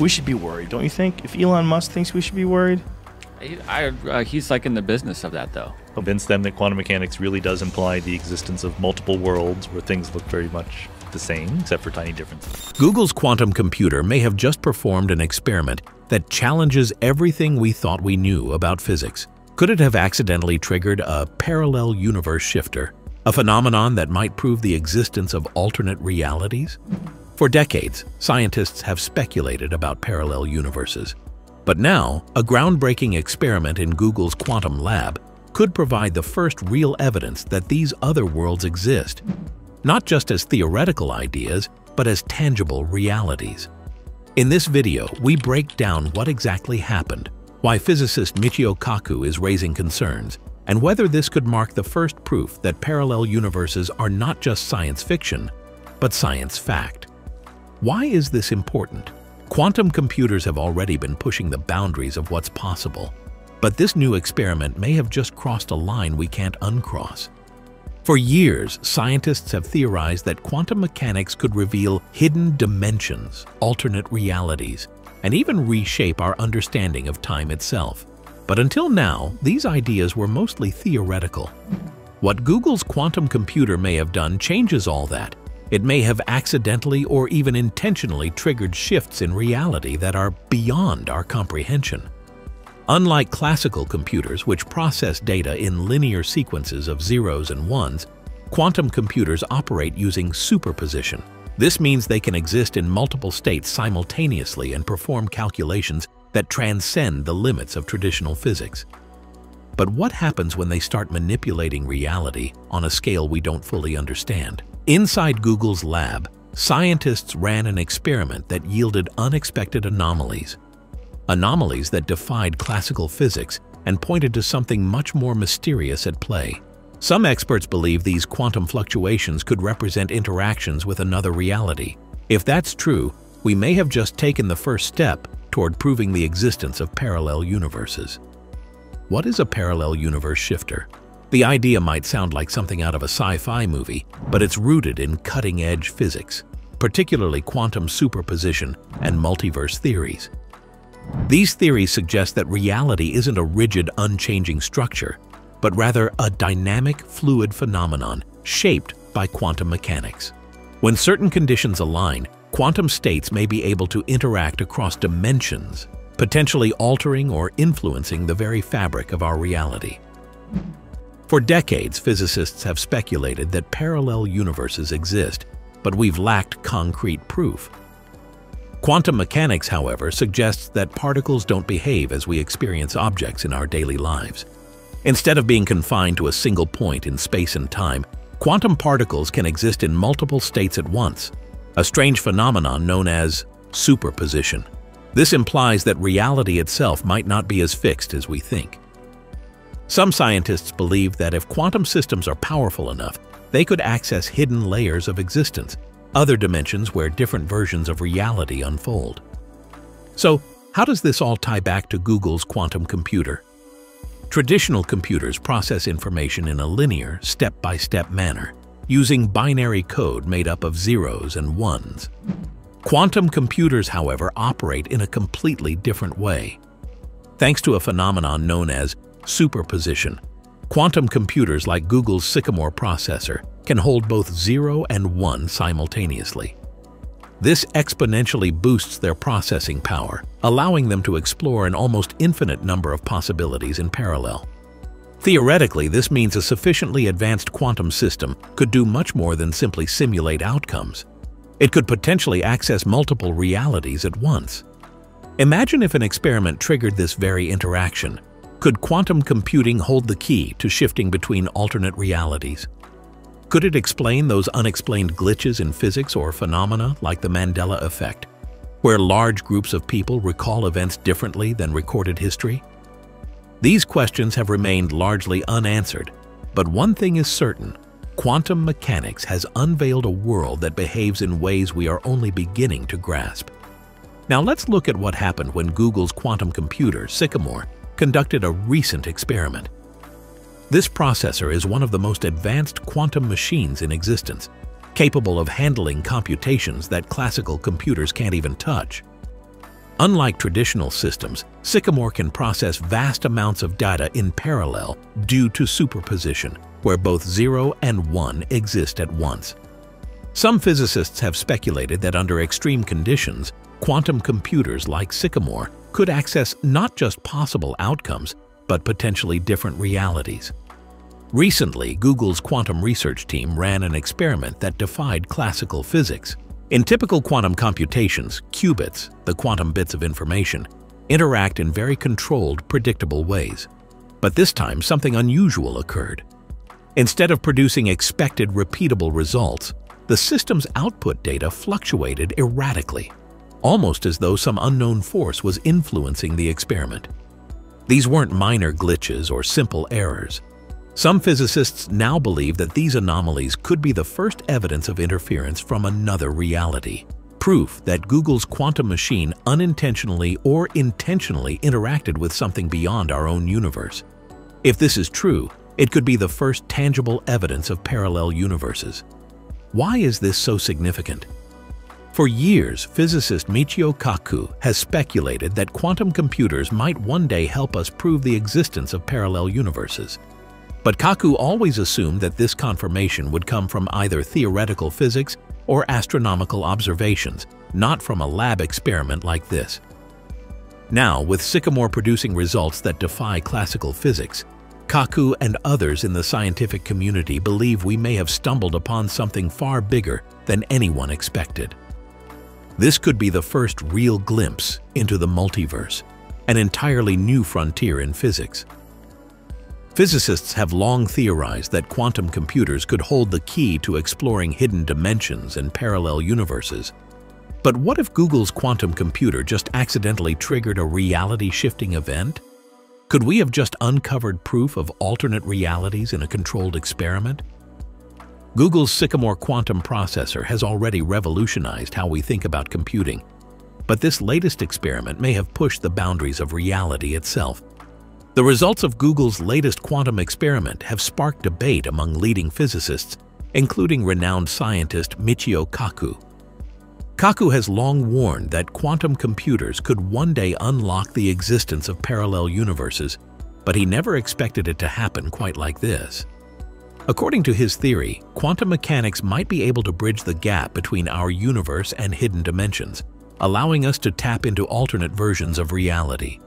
we should be worried, don't you think? If Elon Musk thinks we should be worried, I, I, uh, he's like in the business of that, though. Convince them that quantum mechanics really does imply the existence of multiple worlds where things look very much the same, except for tiny differences. Google's quantum computer may have just performed an experiment that challenges everything we thought we knew about physics. Could it have accidentally triggered a parallel universe shifter, a phenomenon that might prove the existence of alternate realities? For decades, scientists have speculated about parallel universes. But now, a groundbreaking experiment in Google's quantum lab could provide the first real evidence that these other worlds exist, not just as theoretical ideas, but as tangible realities. In this video, we break down what exactly happened, why physicist Michio Kaku is raising concerns, and whether this could mark the first proof that parallel universes are not just science fiction, but science fact. Why is this important? Quantum computers have already been pushing the boundaries of what's possible, but this new experiment may have just crossed a line we can't uncross. For years, scientists have theorized that quantum mechanics could reveal hidden dimensions, alternate realities, and even reshape our understanding of time itself. But until now, these ideas were mostly theoretical. What Google's quantum computer may have done changes all that. It may have accidentally or even intentionally triggered shifts in reality that are beyond our comprehension. Unlike classical computers, which process data in linear sequences of zeros and ones, quantum computers operate using superposition. This means they can exist in multiple states simultaneously and perform calculations that transcend the limits of traditional physics. But what happens when they start manipulating reality on a scale we don't fully understand? Inside Google's lab, scientists ran an experiment that yielded unexpected anomalies anomalies that defied classical physics and pointed to something much more mysterious at play. Some experts believe these quantum fluctuations could represent interactions with another reality. If that's true, we may have just taken the first step toward proving the existence of parallel universes. What is a parallel universe shifter? The idea might sound like something out of a sci-fi movie, but it's rooted in cutting-edge physics, particularly quantum superposition and multiverse theories. These theories suggest that reality isn't a rigid, unchanging structure, but rather a dynamic, fluid phenomenon shaped by quantum mechanics. When certain conditions align, quantum states may be able to interact across dimensions, potentially altering or influencing the very fabric of our reality. For decades, physicists have speculated that parallel universes exist, but we've lacked concrete proof. Quantum mechanics, however, suggests that particles don't behave as we experience objects in our daily lives. Instead of being confined to a single point in space and time, quantum particles can exist in multiple states at once, a strange phenomenon known as superposition. This implies that reality itself might not be as fixed as we think. Some scientists believe that if quantum systems are powerful enough, they could access hidden layers of existence, other dimensions where different versions of reality unfold. So, how does this all tie back to Google's quantum computer? Traditional computers process information in a linear, step-by-step -step manner, using binary code made up of zeros and ones. Quantum computers, however, operate in a completely different way. Thanks to a phenomenon known as superposition, quantum computers like Google's Sycamore processor can hold both 0 and 1 simultaneously. This exponentially boosts their processing power, allowing them to explore an almost infinite number of possibilities in parallel. Theoretically, this means a sufficiently advanced quantum system could do much more than simply simulate outcomes. It could potentially access multiple realities at once. Imagine if an experiment triggered this very interaction. Could quantum computing hold the key to shifting between alternate realities? Could it explain those unexplained glitches in physics or phenomena like the Mandela effect, where large groups of people recall events differently than recorded history? These questions have remained largely unanswered, but one thing is certain, quantum mechanics has unveiled a world that behaves in ways we are only beginning to grasp. Now let's look at what happened when Google's quantum computer, Sycamore, conducted a recent experiment. This processor is one of the most advanced quantum machines in existence, capable of handling computations that classical computers can't even touch. Unlike traditional systems, Sycamore can process vast amounts of data in parallel due to superposition, where both 0 and 1 exist at once. Some physicists have speculated that under extreme conditions, quantum computers like Sycamore could access not just possible outcomes, but potentially different realities. Recently, Google's quantum research team ran an experiment that defied classical physics. In typical quantum computations, qubits, the quantum bits of information, interact in very controlled, predictable ways. But this time, something unusual occurred. Instead of producing expected repeatable results, the system's output data fluctuated erratically, almost as though some unknown force was influencing the experiment. These weren't minor glitches or simple errors. Some physicists now believe that these anomalies could be the first evidence of interference from another reality, proof that Google's quantum machine unintentionally or intentionally interacted with something beyond our own universe. If this is true, it could be the first tangible evidence of parallel universes. Why is this so significant? For years, physicist Michio Kaku has speculated that quantum computers might one day help us prove the existence of parallel universes. But Kaku always assumed that this confirmation would come from either theoretical physics or astronomical observations, not from a lab experiment like this. Now, with Sycamore producing results that defy classical physics, Kaku and others in the scientific community believe we may have stumbled upon something far bigger than anyone expected. This could be the first real glimpse into the multiverse, an entirely new frontier in physics. Physicists have long theorized that quantum computers could hold the key to exploring hidden dimensions and parallel universes. But what if Google's quantum computer just accidentally triggered a reality-shifting event? Could we have just uncovered proof of alternate realities in a controlled experiment? Google's Sycamore quantum processor has already revolutionized how we think about computing, but this latest experiment may have pushed the boundaries of reality itself. The results of Google's latest quantum experiment have sparked debate among leading physicists, including renowned scientist Michio Kaku. Kaku has long warned that quantum computers could one day unlock the existence of parallel universes, but he never expected it to happen quite like this. According to his theory, quantum mechanics might be able to bridge the gap between our universe and hidden dimensions, allowing us to tap into alternate versions of reality.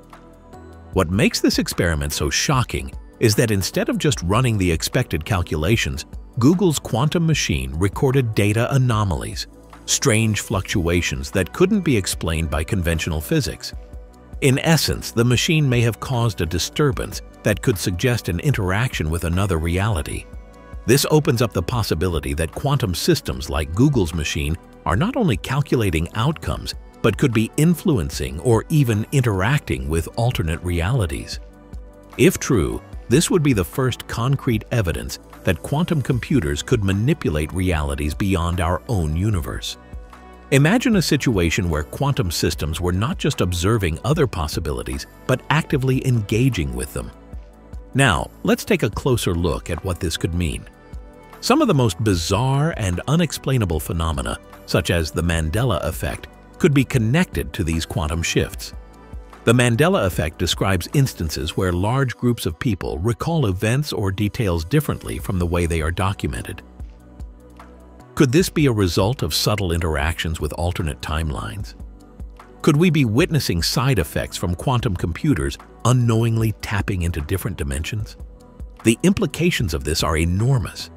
What makes this experiment so shocking is that instead of just running the expected calculations, Google's quantum machine recorded data anomalies, strange fluctuations that couldn't be explained by conventional physics. In essence, the machine may have caused a disturbance that could suggest an interaction with another reality. This opens up the possibility that quantum systems like Google's machine are not only calculating outcomes, but could be influencing or even interacting with alternate realities. If true, this would be the first concrete evidence that quantum computers could manipulate realities beyond our own universe. Imagine a situation where quantum systems were not just observing other possibilities, but actively engaging with them. Now, let's take a closer look at what this could mean. Some of the most bizarre and unexplainable phenomena, such as the Mandela effect, could be connected to these quantum shifts. The Mandela effect describes instances where large groups of people recall events or details differently from the way they are documented. Could this be a result of subtle interactions with alternate timelines? Could we be witnessing side effects from quantum computers unknowingly tapping into different dimensions? The implications of this are enormous.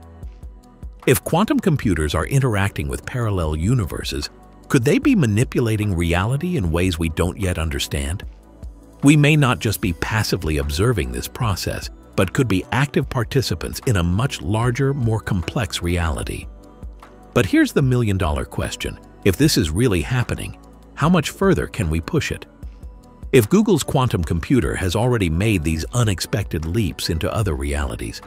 If quantum computers are interacting with parallel universes, could they be manipulating reality in ways we don't yet understand? We may not just be passively observing this process, but could be active participants in a much larger, more complex reality. But here's the million-dollar question. If this is really happening, how much further can we push it? If Google's quantum computer has already made these unexpected leaps into other realities,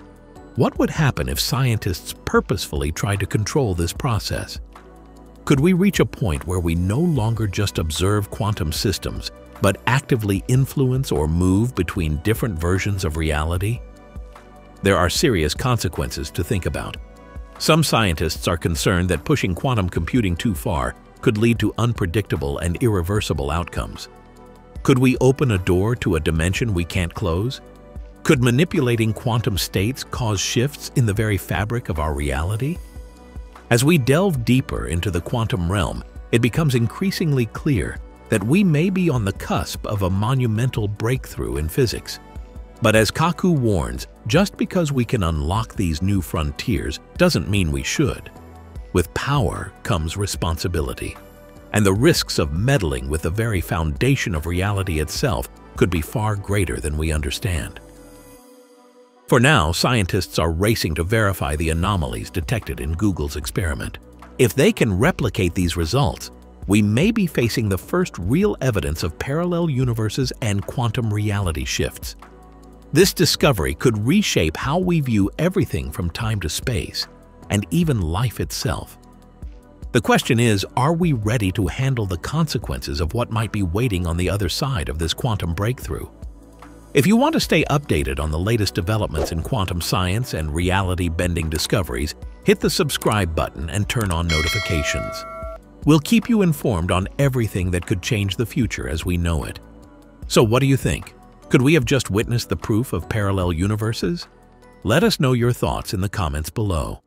what would happen if scientists purposefully tried to control this process? Could we reach a point where we no longer just observe quantum systems, but actively influence or move between different versions of reality? There are serious consequences to think about. Some scientists are concerned that pushing quantum computing too far could lead to unpredictable and irreversible outcomes. Could we open a door to a dimension we can't close? Could manipulating quantum states cause shifts in the very fabric of our reality? As we delve deeper into the quantum realm, it becomes increasingly clear that we may be on the cusp of a monumental breakthrough in physics. But as Kaku warns, just because we can unlock these new frontiers doesn't mean we should. With power comes responsibility, and the risks of meddling with the very foundation of reality itself could be far greater than we understand. For now, scientists are racing to verify the anomalies detected in Google's experiment. If they can replicate these results, we may be facing the first real evidence of parallel universes and quantum reality shifts. This discovery could reshape how we view everything from time to space, and even life itself. The question is, are we ready to handle the consequences of what might be waiting on the other side of this quantum breakthrough? If you want to stay updated on the latest developments in quantum science and reality-bending discoveries, hit the subscribe button and turn on notifications. We'll keep you informed on everything that could change the future as we know it. So what do you think? Could we have just witnessed the proof of parallel universes? Let us know your thoughts in the comments below.